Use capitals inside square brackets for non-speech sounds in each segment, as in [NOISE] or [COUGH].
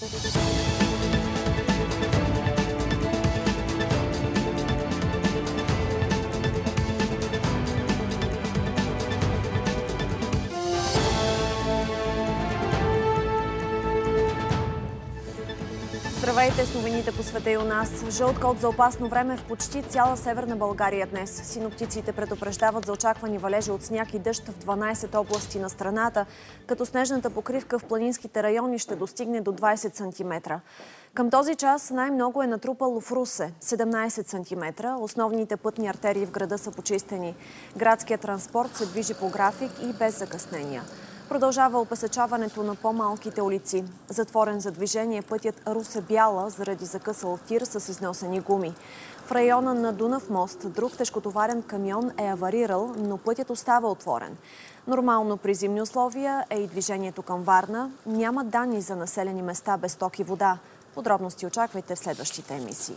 Thank [LAUGHS] you. Здравейте с новините по света и у нас. Жълт код за опасно време в почти цяла северна България днес. Синоптиците предупреждават за очаквани валежи от сняг и дъжд в 12 области на страната, като снежната покривка в планинските райони ще достигне до 20 см. Към този час най-много е натрупало в Русе – 17 см. Основните пътни артерии в града са почистени. Градският транспорт се движи по график и без закъснения. Продължава опесечаването на по-малките улици. Затворен за движение пътят Русе-Бяла заради закъсал тир с износени гуми. В района на Дунав мост друг тежкотоварен камион е аварирал, но пътят остава отворен. Нормално при зимни условия е и движението към Варна. Няма данни за населени места без ток и вода. Подробности очаквайте в следващите емисии.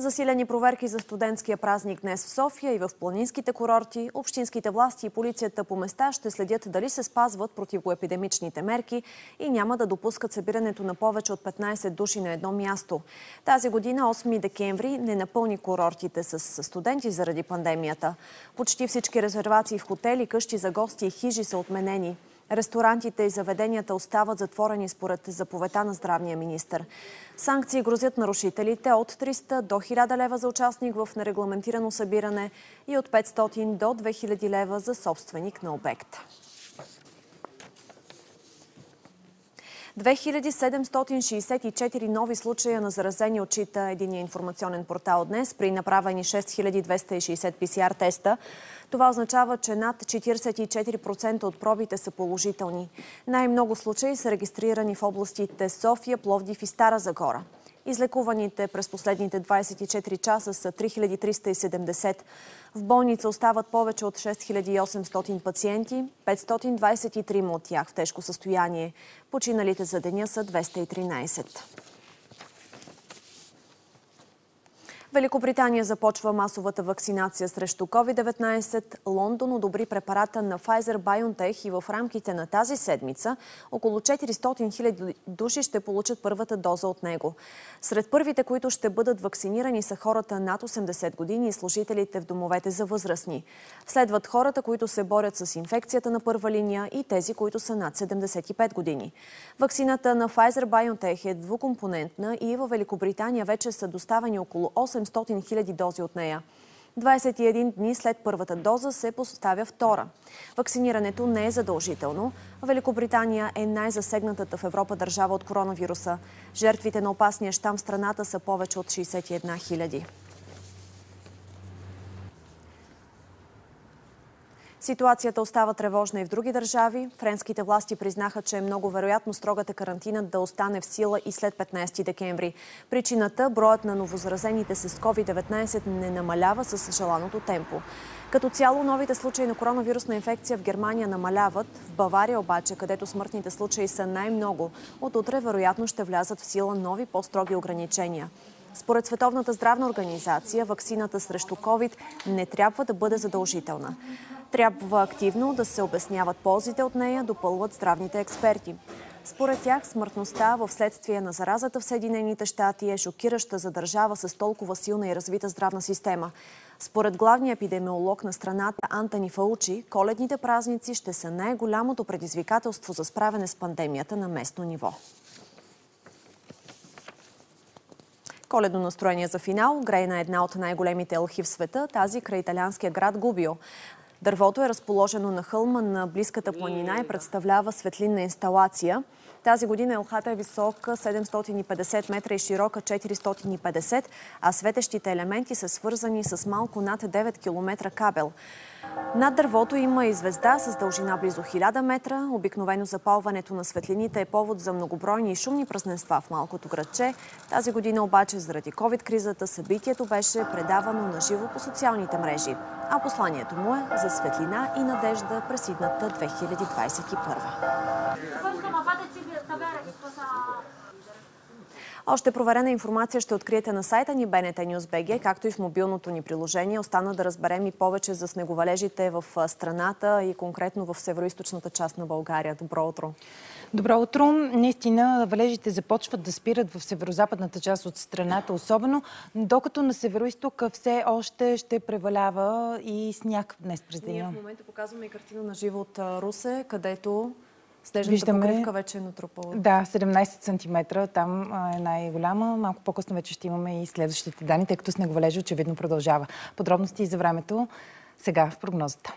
Засилени проверки за студентския празник днес в София и в планинските курорти. Общинските власти и полицията по места ще следят дали се спазват противоепидемичните мерки и няма да допускат събирането на повече от 15 души на едно място. Тази година, 8 декември, не напълни курортите с студенти заради пандемията. Почти всички резервации в хотели, къщи за гости и хижи са отменени. Ресторантите и заведенията остават затворени според заповедта на здравния министр. Санкции грозят нарушителите от 300 до 1000 лева за участник в нерегламентирано събиране и от 500 до 2000 лева за собственик на обекта. 2764 нови случая на заразени отчита единия информационен портал днес при направени 6260 ПСР теста. Това означава, че над 44% от пробите са положителни. Най-много случаи са регистрирани в областите София, Пловдив и Стара Загора. Излекуваните през последните 24 часа са 3370. В болница остават повече от 6800 пациенти, 523 от тях в тежко състояние. Починалите за деня са 213. Великобритания започва масовата вакцинация срещу COVID-19. Лондон одобри препарата на Pfizer-BioNTech и в рамките на тази седмица около 400 хиляди души ще получат първата доза от него. Сред първите, които ще бъдат вакцинирани са хората над 80 години и служителите в домовете за възрастни. Следват хората, които се борят с инфекцията на първа линия и тези, които са над 75 години. Вакцината на Pfizer-BioNTech е двукомпонентна и във Великобритания вече са доставени около 8 800 хиляди дози от нея. 21 дни след първата доза се поставя втора. Вакцинирането не е задължително. Великобритания е най-засегнатата в Европа държава от коронавируса. Жертвите на опасния щам в страната са повече от 61 хиляди. Ситуацията остава тревожна и в други държави. Френските власти признаха, че е много вероятно строгата карантина да остане в сила и след 15 декември. Причината – броят на новозаразените с COVID-19 не намалява с желаното темпо. Като цяло новите случаи на коронавирусна инфекция в Германия намаляват. В Бавария обаче, където смъртните случаи са най-много, от утре вероятно ще влязат в сила нови по-строги ограничения. Според Световната здравна организация, вакцината срещу COVID не трябва да бъде задължителна. Трябва активно да се обясняват ползите от нея, допълват здравните експерти. Според тях смъртността в следствие на заразата в Съединените щати е шокираща за държава с толкова силна и развита здравна система. Според главния епидемиолог на страната Антони Фаучи, коледните празници ще са най-голямото предизвикателство за справяне с пандемията на местно ниво. Коледно настроение за финал грее на една от най-големите елхи в света, тази край италианския град Губио. Дървото е разположено на хълма на близката планина и представлява светлинна инсталация. Тази година елхата е висока 750 метра и широка 450, а светещите елементи са свързани с малко над 9 км кабел. Над дървото има и звезда с дължина близо 1000 метра. Обикновено запалването на светлините е повод за многобройни и шумни празненства в малкото градче. Тази година обаче заради COVID-кризата събитието беше предавано на живо по социалните мрежи. А посланието му е за светлина и надежда през идната 2021. Още проверена информация ще откриете на сайта ни BNT News.bg, както и в мобилното ни приложение. Остана да разберем и повече за снеговалежите в страната и конкретно в северо част на България. Добро утро! Добро утро. Наистина валежите започват да спират в северо-западната част от страната, особено, докато на северо-исток все още ще превалява и сняг днес през деня. Ние в момента показваме и картина на живо от Русе, където снежната Виждаме, покривка вече е натрупала. Да, 17 см, там е най-голяма. Малко по-късно вече ще имаме и следващите данни, тъй като снеговалежа очевидно продължава. Подробности за времето сега в прогнозата.